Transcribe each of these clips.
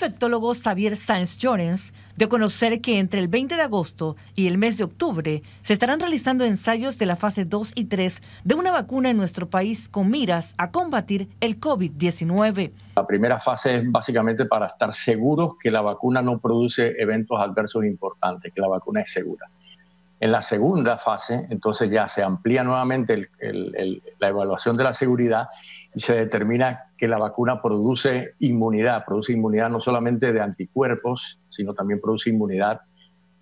infectólogo Xavier Sáenz Llorens dio a conocer que entre el 20 de agosto y el mes de octubre se estarán realizando ensayos de la fase 2 y 3 de una vacuna en nuestro país con miras a combatir el COVID-19. La primera fase es básicamente para estar seguros que la vacuna no produce eventos adversos importantes, que la vacuna es segura. En la segunda fase, entonces ya se amplía nuevamente la evaluación de la seguridad y se determina que la vacuna produce inmunidad, produce inmunidad no solamente de anticuerpos, sino también produce inmunidad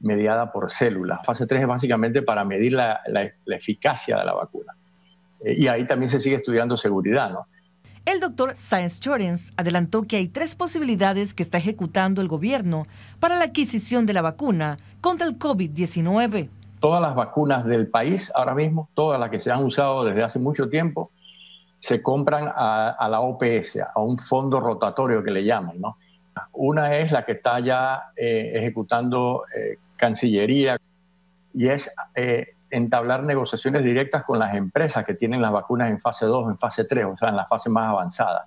mediada por células. Fase 3 es básicamente para medir la, eficacia de la vacuna. Eh, y ahí también se sigue estudiando seguridad, ¿no? El doctor Science Jorens adelantó que hay tres posibilidades que está ejecutando el gobierno para la adquisición de la vacuna contra el COVID-19. Todas las vacunas del país ahora mismo, todas las que se han usado desde hace mucho tiempo, se compran a, la OPS, a un fondo rotatorio que le llaman. ¿no? Una es la que está ya eh, ejecutando eh, Cancillería y es eh, entablar negociaciones directas con las empresas que tienen las vacunas en fase 2, en fase 3, o sea, en la fase más avanzada,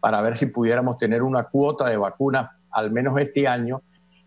para ver si pudiéramos tener una cuota de vacunas al menos este año.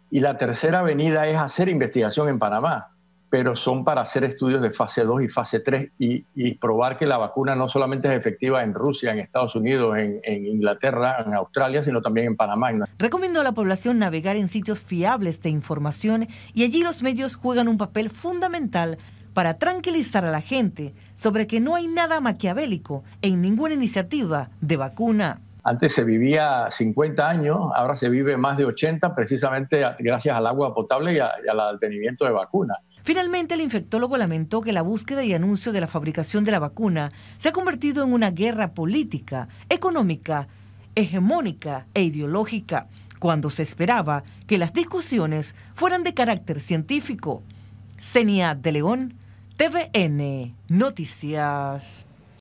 Y la tercera avenida es hacer investigación en Panamá pero son para hacer estudios de fase 2 y fase 3 y, probar que la vacuna no solamente es efectiva en Rusia, en Estados Unidos, en, Inglaterra, en Australia, sino también en Panamá. Recomiendo a la población navegar en sitios fiables de información y allí los medios juegan un papel fundamental para tranquilizar a la gente sobre que no hay nada maquiavélico en ninguna iniciativa de vacuna. Antes se vivía 50 años, ahora se vive más de 80 precisamente gracias al agua potable y, al advenimiento de vacunas. Finalmente, el infectólogo lamentó que la búsqueda y anuncio de la fabricación de la vacuna se ha convertido en una guerra política, económica, hegemónica e ideológica, cuando se esperaba que las discusiones fueran de carácter científico. Senia de León, TVN Noticias.